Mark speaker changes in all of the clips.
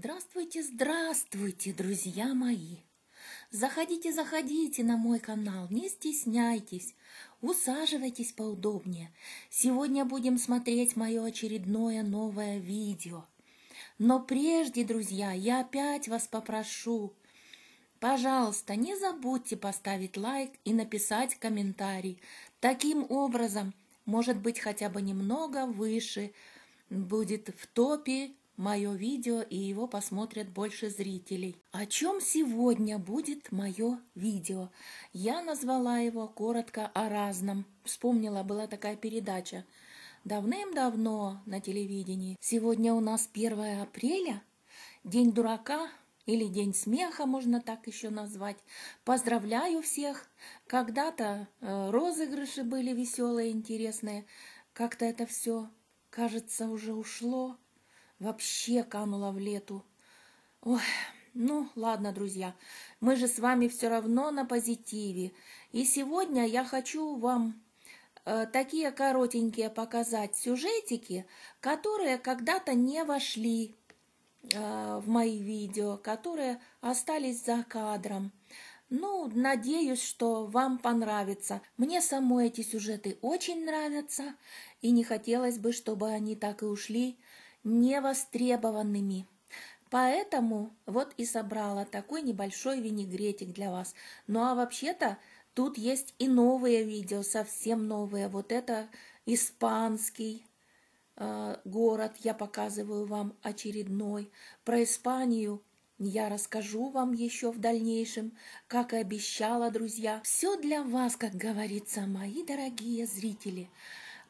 Speaker 1: Здравствуйте, здравствуйте, друзья мои! Заходите, заходите на мой канал, не стесняйтесь, усаживайтесь поудобнее. Сегодня будем смотреть мое очередное новое видео. Но прежде, друзья, я опять вас попрошу, пожалуйста, не забудьте поставить лайк и написать комментарий. Таким образом, может быть, хотя бы немного выше будет в топе мое видео и его посмотрят больше зрителей. О чем сегодня будет мое видео? Я назвала его коротко о разном. Вспомнила, была такая передача давным-давно на телевидении. Сегодня у нас 1 апреля, День дурака или День смеха, можно так еще назвать. Поздравляю всех. Когда-то э, розыгрыши были веселые, интересные. Как-то это все, кажется, уже ушло вообще канула в лету. Ой, ну ладно, друзья, мы же с вами все равно на позитиве. И сегодня я хочу вам э, такие коротенькие показать сюжетики, которые когда-то не вошли э, в мои видео, которые остались за кадром. Ну, надеюсь, что вам понравится. Мне самой эти сюжеты очень нравятся, и не хотелось бы, чтобы они так и ушли невостребованными. Поэтому вот и собрала такой небольшой винегретик для вас. Ну а вообще-то тут есть и новые видео, совсем новые. Вот это испанский э, город, я показываю вам очередной. Про Испанию я расскажу вам еще в дальнейшем, как и обещала, друзья. Все для вас, как говорится, мои дорогие зрители.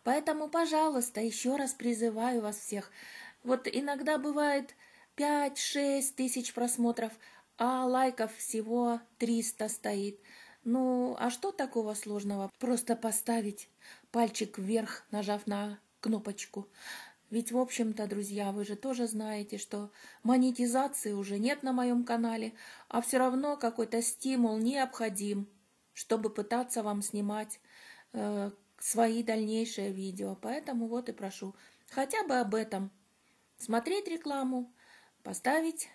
Speaker 1: Поэтому, пожалуйста, еще раз призываю вас всех – вот иногда бывает 5-6 тысяч просмотров, а лайков всего 300 стоит. Ну, а что такого сложного? Просто поставить пальчик вверх, нажав на кнопочку. Ведь, в общем-то, друзья, вы же тоже знаете, что монетизации уже нет на моем канале, а все равно какой-то стимул необходим, чтобы пытаться вам снимать э, свои дальнейшие видео. Поэтому вот и прошу хотя бы об этом смотреть рекламу, поставить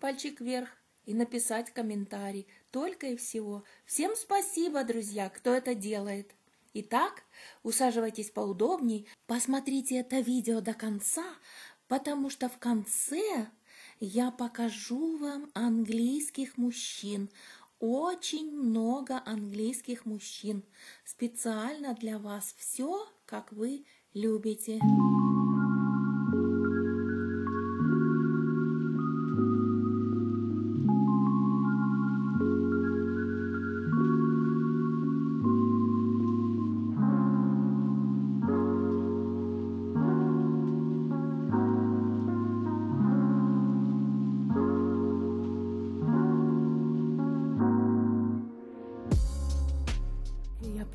Speaker 1: пальчик вверх и написать комментарий. Только и всего. Всем спасибо, друзья, кто это делает. Итак, усаживайтесь поудобней, посмотрите это видео до конца, потому что в конце я покажу вам английских мужчин. Очень много английских мужчин. Специально для вас все, как вы любите.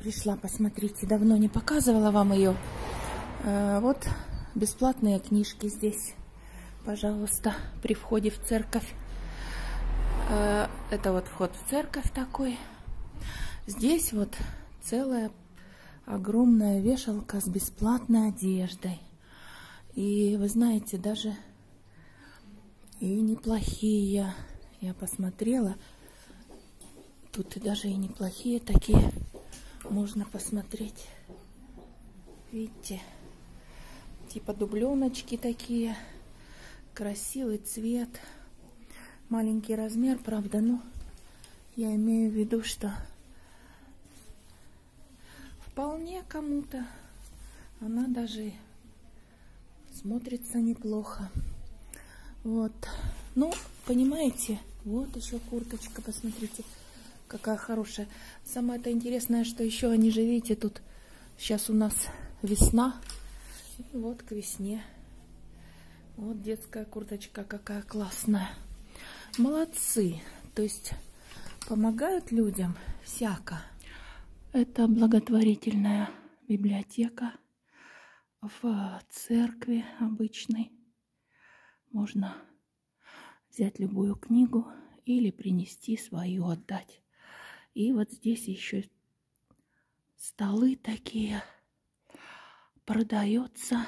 Speaker 1: Пришла, посмотрите, давно не показывала вам ее. Э, вот бесплатные книжки здесь, пожалуйста, при входе в церковь. Э, это вот вход в церковь такой. Здесь вот целая огромная вешалка с бесплатной одеждой. И вы знаете, даже и неплохие. Я посмотрела. Тут и даже и неплохие такие можно посмотреть. Видите, типа дубленочки такие, красивый цвет, маленький размер, правда, но я имею в виду, что вполне кому-то она даже смотрится неплохо. Вот. Ну, понимаете, вот еще курточка, посмотрите какая хорошая. Самое это интересное, что еще они же, видите, тут сейчас у нас весна. И вот к весне. Вот детская курточка какая классная. Молодцы. То есть помогают людям всяко. Это благотворительная библиотека в церкви обычной. Можно взять любую книгу или принести свою отдать. И вот здесь еще столы такие. Продается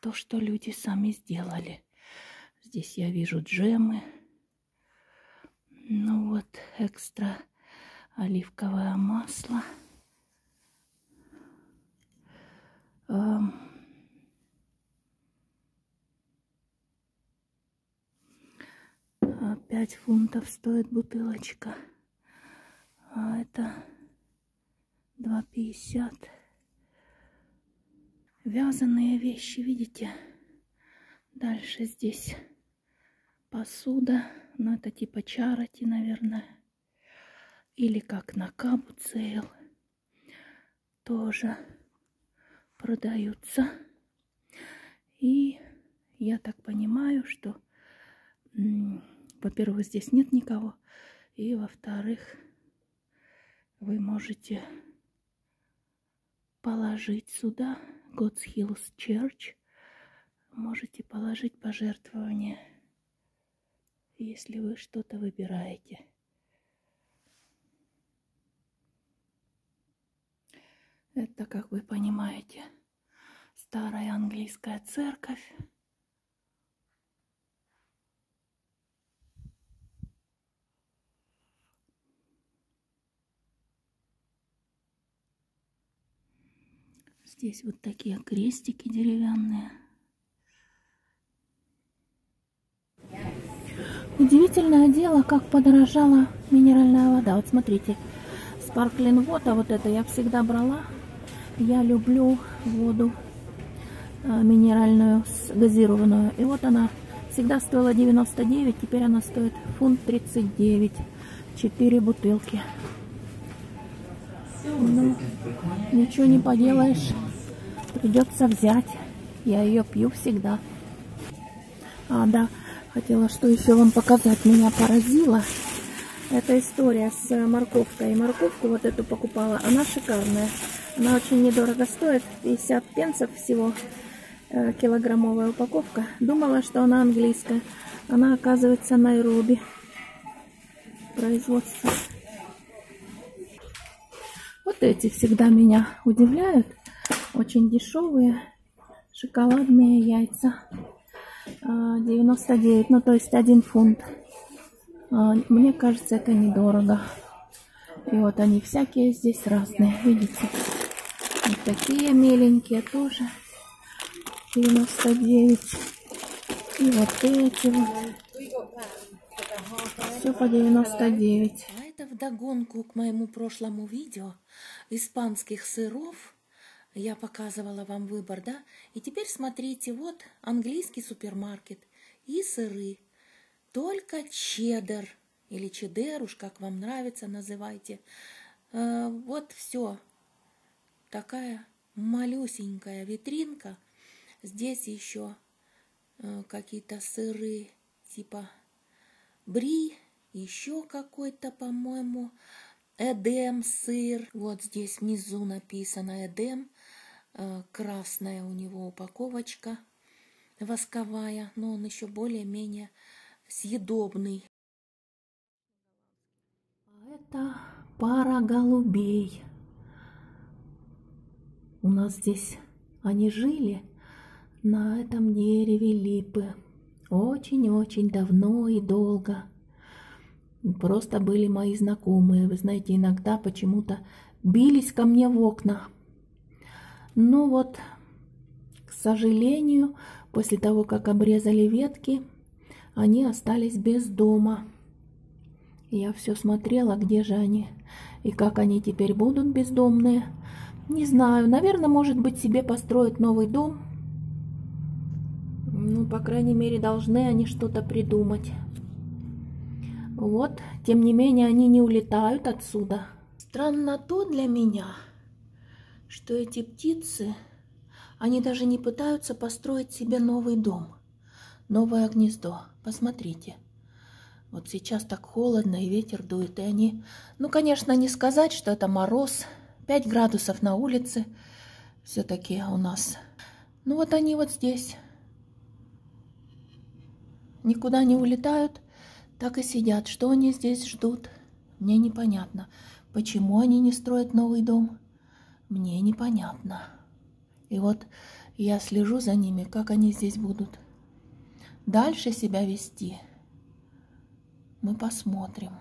Speaker 1: то, что люди сами сделали. Здесь я вижу джемы. Ну вот, экстра оливковое масло. Пять фунтов стоит бутылочка. А это 2,50. Вязаные вещи, видите? Дальше здесь посуда. Ну, это типа чарати, наверное. Или как на кабуцейл. Тоже продаются. И я так понимаю, что, во-первых, здесь нет никого. И, во-вторых, вы можете положить сюда God's Hills Church. Можете положить пожертвование, если вы что-то выбираете. Это, как вы понимаете, старая английская церковь. Здесь вот такие крестики деревянные. Удивительное дело, как подорожала минеральная вода. Вот смотрите, Sparkling вода, вот это я всегда брала я люблю воду э, минеральную, газированную. И вот она всегда стоила 99, теперь она стоит фунт 39. Четыре бутылки. Ну, ничего не поделаешь. Придется взять. Я ее пью всегда. А, да, хотела что еще вам показать. Меня поразило. Эта история с морковкой. И морковку вот эту покупала. Она шикарная. Она очень недорого стоит, 50 пенсов всего э, килограммовая упаковка. Думала, что она английская. Она оказывается Найроби. Производство. Вот эти всегда меня удивляют. Очень дешевые шоколадные яйца. 99, ну то есть 1 фунт. А, мне кажется, это недорого. И вот они всякие здесь разные, видите? Вот такие миленькие тоже. 99. И вот эти вот. Все по 99. А это вдогонку к моему прошлому видео испанских сыров. Я показывала вам выбор, да? И теперь смотрите, вот английский супермаркет и сыры. Только чеддер или чеддер, уж как вам нравится, называйте. Э, вот все такая малюсенькая витринка. Здесь еще э, какие-то сыры типа бри, еще какой-то, по-моему, Эдем сыр. Вот здесь внизу написано Эдем. Э, красная у него упаковочка восковая, но он еще более-менее съедобный. Это пара голубей. У нас здесь они жили на этом дереве липы очень-очень давно и долго. Просто были мои знакомые. Вы знаете, иногда почему-то бились ко мне в окна. Но вот, к сожалению, после того, как обрезали ветки, они остались без дома. Я все смотрела, где же они и как они теперь будут бездомные. Не знаю, наверное, может быть, себе построить новый дом. Ну, по крайней мере, должны они что-то придумать. Вот, тем не менее, они не улетают отсюда. Странно то для меня, что эти птицы, они даже не пытаются построить себе новый дом, новое гнездо. Посмотрите. Вот сейчас так холодно и ветер дует, и они... Ну, конечно, не сказать, что это мороз, 5 градусов на улице все-таки у нас. Ну вот они вот здесь. Никуда не улетают, так и сидят. Что они здесь ждут? Мне непонятно. Почему они не строят новый дом? Мне непонятно. И вот я слежу за ними, как они здесь будут. дальше себя вести. Мы посмотрим.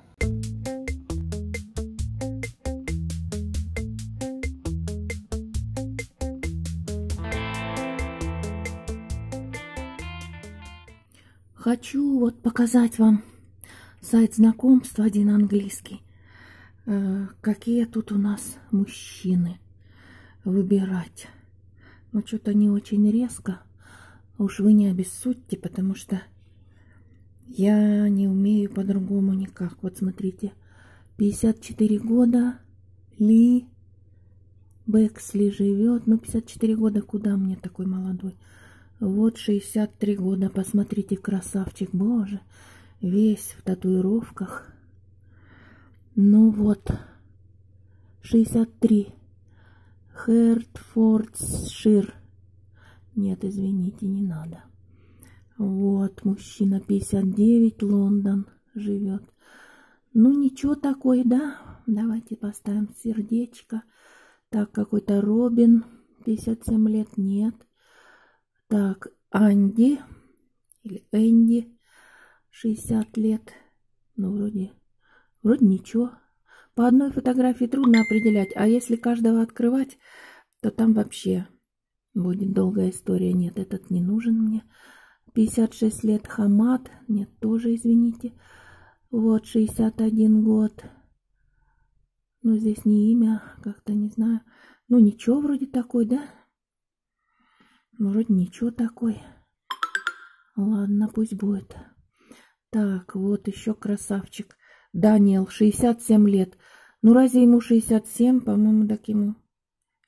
Speaker 1: Хочу вот показать вам сайт знакомства один английский. Э, какие тут у нас мужчины выбирать. Ну, что-то не очень резко. Уж вы не обессудьте, потому что я не умею по-другому никак. Вот смотрите, 54 года, Ли Бексли живет. Ну, 54 года, куда мне такой молодой? Вот 63 года, посмотрите, красавчик, боже, весь в татуировках. Ну вот, 63. Хертфордшир. Нет, извините, не надо. Вот, мужчина 59, Лондон живет. Ну, ничего такой, да? Давайте поставим сердечко. Так, какой-то Робин, 57 лет, нет. Так, Анди или Энди, 60 лет. Ну, вроде, вроде ничего. По одной фотографии трудно определять, а если каждого открывать, то там вообще будет долгая история. Нет, этот не нужен мне. 56 лет Хамад. Нет, тоже, извините. Вот, 61 год. Ну, здесь не имя, как-то не знаю. Ну, ничего вроде такой, да? Вроде ничего такой. Ладно, пусть будет. Так, вот еще красавчик. Даниэл, 67 лет. Ну, разве ему 67? По-моему, так ему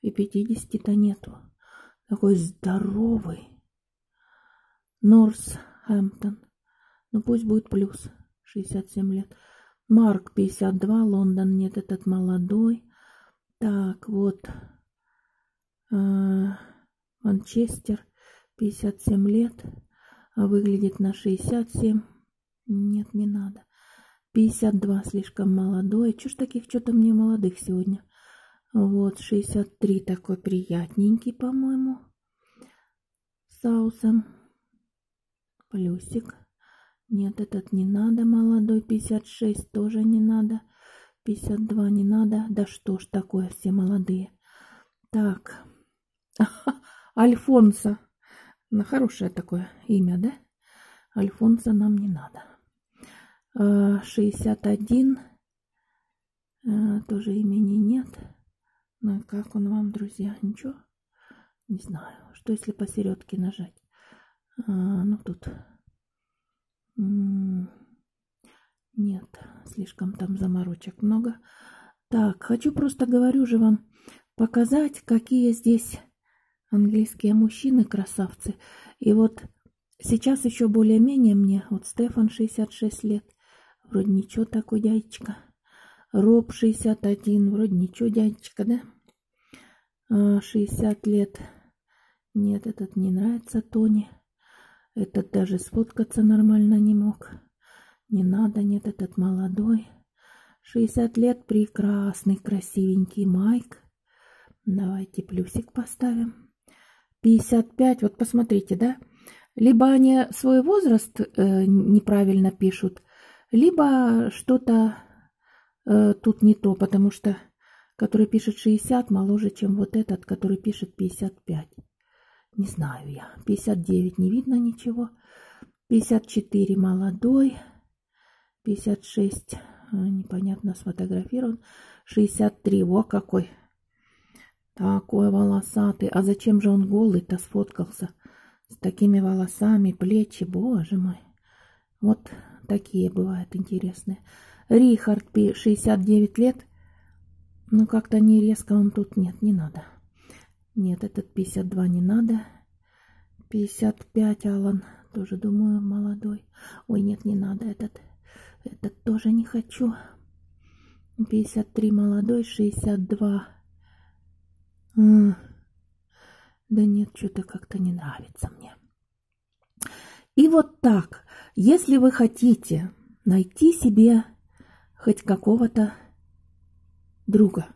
Speaker 1: и 50-то нету. Такой здоровый. Норсхэмптон. Ну, пусть будет плюс. 67 лет. Марк, 52. Лондон, нет, этот молодой. Так, вот. А Манчестер, 57 лет, а выглядит на 67. Нет, не надо. 52 слишком молодой. Чушь таких что-то мне молодых сегодня. Вот, 63 такой приятненький, по-моему. Саусом. Плюсик. Нет, этот не надо, молодой. 56 тоже не надо. 52 не надо. Да что ж такое, все молодые. Так. Альфонса. Ну, хорошее такое имя, да? Альфонса нам не надо. 61. Э, э, тоже имени нет. Ну и как он вам, друзья? Ничего? Не знаю. Что если посередке нажать? А, ну тут... Нет, слишком там заморочек много. Так, хочу просто, говорю же вам, показать, какие здесь английские мужчины красавцы. И вот сейчас еще более-менее мне, вот Стефан 66 лет, Вроде ничего такой дядечка. Роб 61. Вроде ничего дядечка, да? А, 60 лет. Нет, этот не нравится Тони. Этот даже сфоткаться нормально не мог. Не надо, нет, этот молодой. 60 лет, прекрасный, красивенький Майк. Давайте плюсик поставим. 55, вот посмотрите, да? Либо они свой возраст э, неправильно пишут, либо что-то э, тут не то, потому что который пишет 60 моложе, чем вот этот, который пишет 55. Не знаю я. 59 не видно ничего. 54 молодой. 56 э, непонятно сфотографирован. 63, во какой. Такой волосатый. А зачем же он голый-то сфоткался? С такими волосами, плечи, боже мой. Вот Такие бывают интересные. Рихард, 69 лет. Ну, как-то не резко он тут. Нет, не надо. Нет, этот 52 не надо. 55, Алан. Тоже, думаю, молодой. Ой, нет, не надо этот. Этот тоже не хочу. 53 молодой, 62. Да нет, что-то как-то не нравится мне. И вот так, если вы хотите найти себе хоть какого-то друга,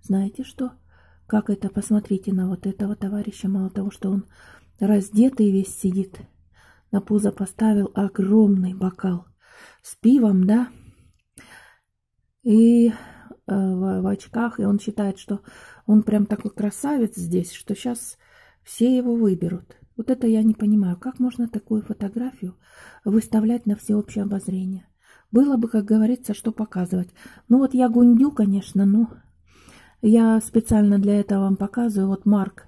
Speaker 1: знаете что? Как это? Посмотрите на вот этого товарища. Мало того, что он раздетый весь сидит. На пузо поставил огромный бокал с пивом, да? И э, в, в очках. И он считает, что он прям такой красавец здесь, что сейчас все его выберут. Вот это я не понимаю. Как можно такую фотографию выставлять на всеобщее обозрение? Было бы, как говорится, что показывать. Ну вот я гундю, конечно, но я специально для этого вам показываю. Вот Марк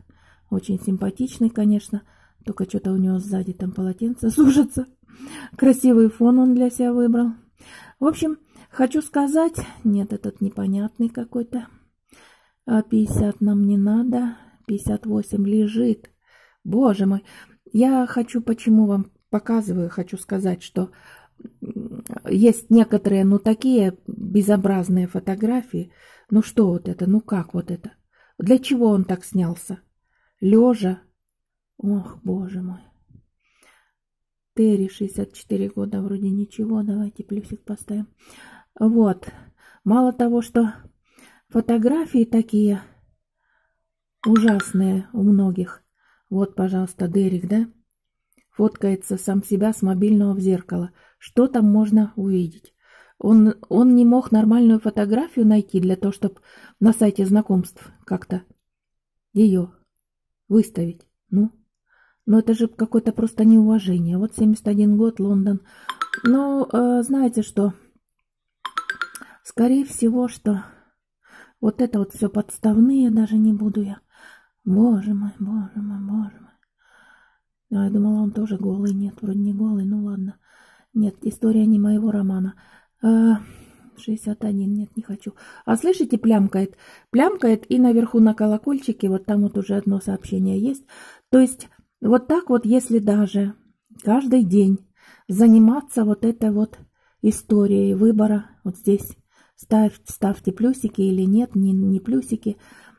Speaker 1: очень симпатичный, конечно. Только что-то у него сзади там полотенце сушится. Красивый фон он для себя выбрал. В общем, хочу сказать... Нет, этот непонятный какой-то. А 50 нам не надо. 58 лежит. Боже мой. Я хочу, почему вам показываю, хочу сказать, что есть некоторые, ну, такие безобразные фотографии, ну что вот это? Ну как вот это? Для чего он так снялся? Лежа? Ох, боже мой. Терри, 64 года, вроде ничего. Давайте плюсик поставим. Вот. Мало того, что фотографии такие ужасные у многих. Вот, пожалуйста, Дерек, да? Фоткается сам себя с мобильного в зеркало. Что там можно увидеть? Он, он не мог нормальную фотографию найти для того, чтобы на сайте знакомств как-то ее выставить. Ну, но это же какое-то просто неуважение. Вот 71 год, Лондон. Ну, э, знаете что? Скорее всего, что вот это вот все подставные, даже не буду я. Боже мой, боже мой, боже мой. А, я думала, он тоже голый. Нет, вроде не голый. Ну ладно. Нет, история не моего романа. 61, а, нет, не хочу. А слышите, плямкает? Плямкает, и наверху на колокольчике, вот там вот уже одно сообщение есть. То есть, вот так вот, если даже каждый день заниматься вот этой вот историей выбора, вот здесь ставь, ставьте плюсики или нет, не, не плюсики.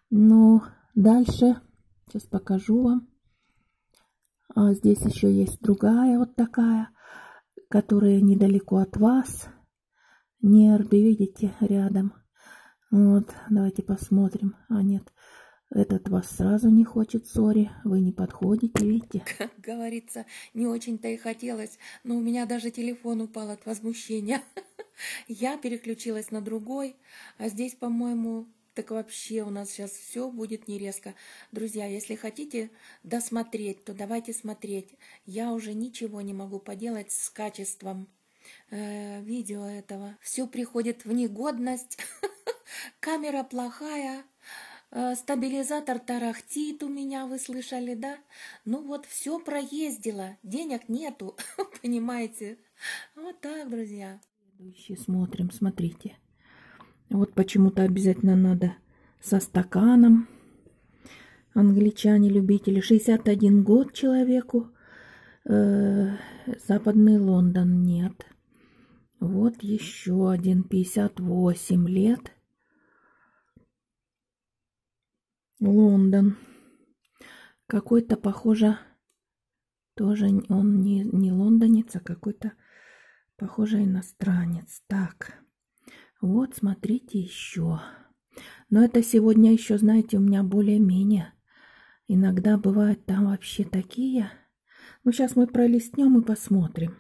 Speaker 1: Но дальше, сейчас покажу вам. А здесь еще есть другая вот такая, которая недалеко от вас. Нерби, видите, рядом. Вот, давайте посмотрим. А, нет, этот вас сразу не хочет, сори, вы не подходите, видите?
Speaker 2: Как говорится, не очень-то и хотелось, но у меня даже телефон упал от возмущения. Я переключилась на другой, а здесь, по-моему, так вообще у нас сейчас все будет не резко. Друзья, если хотите досмотреть, то давайте смотреть. Я уже ничего не могу поделать с качеством э, видео этого. Все приходит в негодность, камера плохая, э, стабилизатор тарахтит у меня, вы слышали, да? Ну вот все проездило, денег нету, понимаете? Вот так, друзья.
Speaker 1: Следующий смотрим, смотрите. Вот почему-то обязательно надо со стаканом. Англичане любители. 61 год человеку. Э, Западный Лондон нет. Вот еще один, 58 лет. Лондон. Какой-то, похоже, тоже он не, не лондонец, а какой-то, похоже, иностранец. Так, вот, смотрите еще. Но это сегодня еще, знаете, у меня более-менее. Иногда бывают там вообще такие. Ну, сейчас мы пролистнем и посмотрим.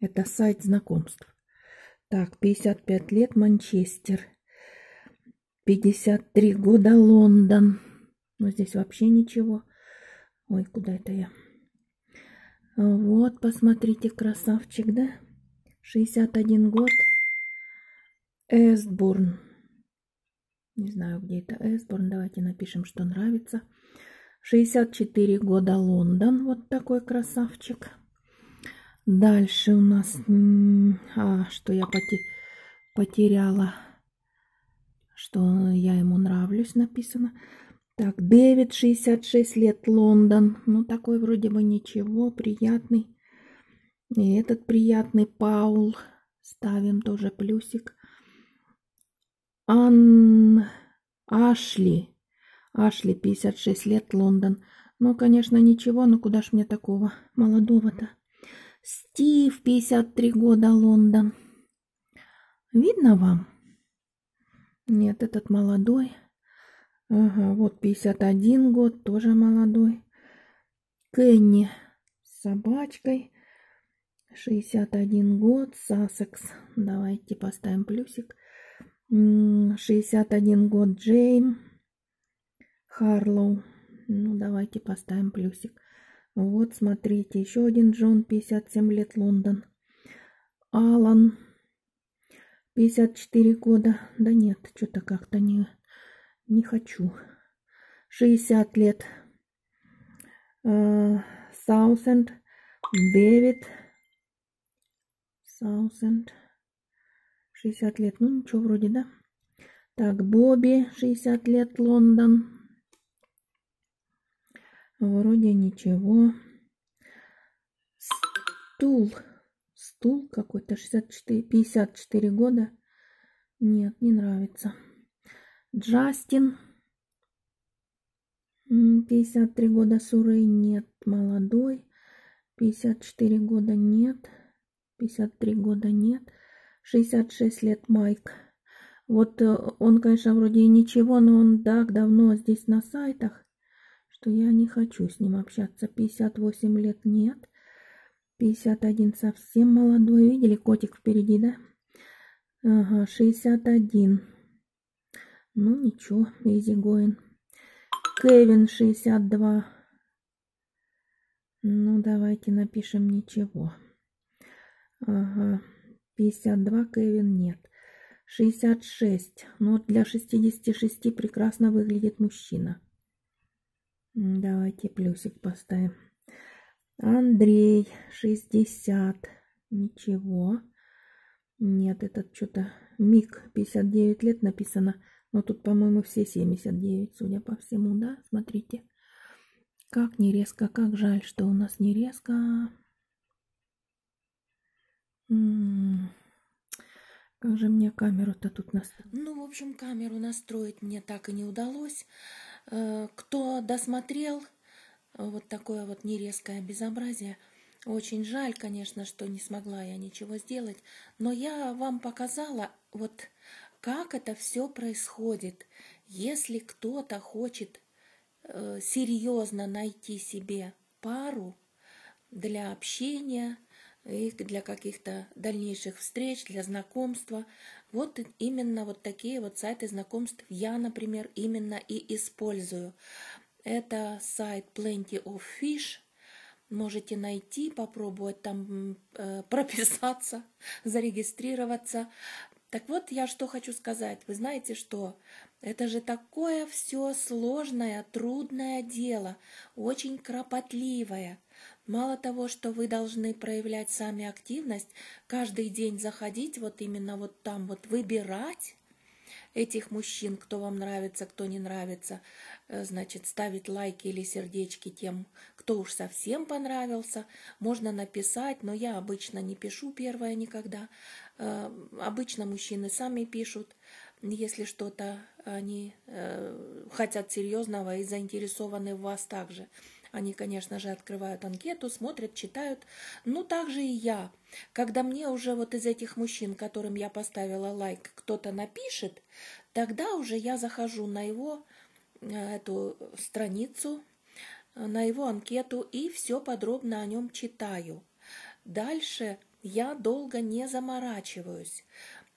Speaker 1: Это сайт знакомств. Так, 55 лет Манчестер. 53 года Лондон. Но здесь вообще ничего. Ой, куда это я? Вот, посмотрите, красавчик, да? 61 год. Эстбурн. Не знаю, где это Эстбурн. Давайте напишем, что нравится. 64 года Лондон. Вот такой красавчик. Дальше у нас... А, что я потеряла? Что я ему нравлюсь, написано. Так, Дэвид, 66 лет, Лондон. Ну, такой вроде бы ничего, приятный. И этот приятный Паул. Ставим тоже плюсик. Ан... Ашли. Ашли, 56 лет, Лондон. Ну, конечно, ничего, но куда ж мне такого молодого-то? Стив, 53 года, Лондон. Видно вам? Нет, этот молодой.
Speaker 2: Ага, вот 51 год, тоже молодой. Кенни с собачкой. 61 год, Сассекс. Давайте поставим плюсик. 61 год, Джейм. Харлоу. Ну, давайте поставим плюсик. Вот, смотрите, еще один Джон, 57 лет, Лондон. Алан, 54 года. Да нет, что-то как-то не, не хочу. 60 лет. Э, Саусенд, Дэвид. Саусенд. 60 лет. Ну, ничего вроде, да? Так, Бобби, 60 лет, Лондон. Вроде ничего. Стул. Стул какой-то 64, 54 года. Нет, не нравится. Джастин. 53 года Сурей нет. Молодой. 54 года нет. 53 года нет. 66 лет Майк. Вот э, он, конечно, вроде и ничего, но он так давно здесь на сайтах что я не хочу с ним общаться. 58 лет нет. 51 совсем молодой. Видели, котик впереди, да? Ага, 61. Ну, ничего, изи гоин. Кевин 62. Ну, давайте напишем ничего. Ага, 52 Кевин нет. 66. Ну, для 66 прекрасно выглядит мужчина. Давайте плюсик поставим. Андрей, 60. Ничего. Нет, этот что-то... Мик, 59 лет написано. Но тут, по-моему, все 79, судя по всему, да? Смотрите. Как не резко, как жаль, что у нас не резко. Как же мне камеру-то тут настроить?
Speaker 1: Ну, в общем, камеру настроить мне так и не удалось. Э, кто досмотрел э, вот такое вот нерезкое безобразие, очень жаль, конечно, что не смогла я ничего сделать, но я вам показала вот как это все происходит. Если кто-то хочет э, серьезно найти себе пару для общения, и для каких-то дальнейших встреч, для знакомства. Вот именно вот такие вот сайты знакомств я, например, именно и использую. Это сайт Plenty of Fish. Можете найти, попробовать там э, прописаться, зарегистрироваться. Так вот, я что хочу сказать. Вы знаете что? Это же такое все сложное, трудное дело, очень кропотливое. Мало того, что вы должны проявлять сами активность, каждый день заходить вот именно вот там вот выбирать этих мужчин, кто вам нравится, кто не нравится, э, значит, ставить лайки или сердечки тем, кто уж совсем понравился. Можно написать, но я обычно не пишу первое никогда. Э, обычно мужчины сами пишут, если что-то они э, хотят серьезного и заинтересованы в вас также. Они, конечно же, открывают анкету, смотрят, читают. Ну, так же и я. Когда мне уже вот из этих мужчин, которым я поставила лайк, кто-то напишет, тогда уже я захожу на его э, эту страницу, на его анкету и все подробно о нем читаю. Дальше я долго не заморачиваюсь.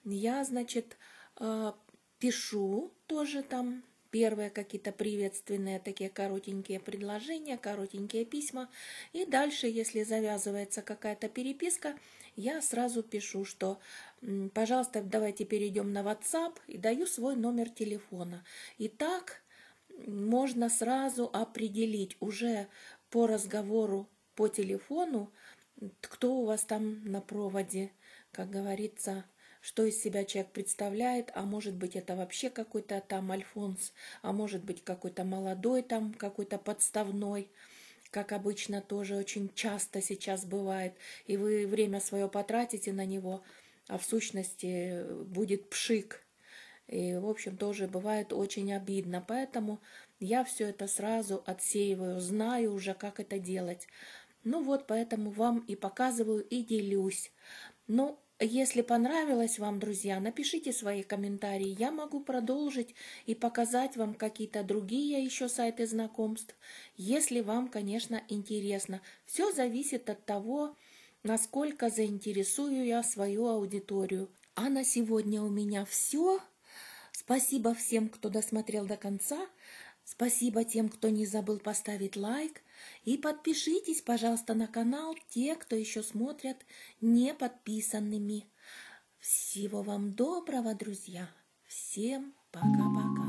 Speaker 1: Я, значит, э, пишу тоже там первые какие-то приветственные такие коротенькие предложения, коротенькие письма. И дальше, если завязывается какая-то переписка, я сразу пишу, что, пожалуйста, давайте перейдем на WhatsApp и даю свой номер телефона. И так можно сразу определить уже по разговору по телефону, кто у вас там на проводе, как говорится, что из себя человек представляет, а может быть это вообще какой-то там альфонс, а может быть какой-то молодой там, какой-то подставной, как обычно тоже очень часто сейчас бывает, и вы время свое потратите на него, а в сущности будет пшик. И, в общем, тоже бывает очень обидно. Поэтому я все это сразу отсеиваю, знаю уже, как это делать. Ну вот, поэтому вам и показываю, и делюсь. Но
Speaker 2: если понравилось вам, друзья, напишите свои комментарии. Я могу продолжить и показать вам какие-то другие еще сайты знакомств, если вам, конечно, интересно. Все зависит от того, насколько заинтересую я свою аудиторию. А на сегодня у меня все. Спасибо всем, кто досмотрел до конца. Спасибо тем, кто не забыл поставить лайк. И подпишитесь, пожалуйста, на канал те, кто еще смотрят не подписанными. Всего вам доброго, друзья. Всем пока-пока.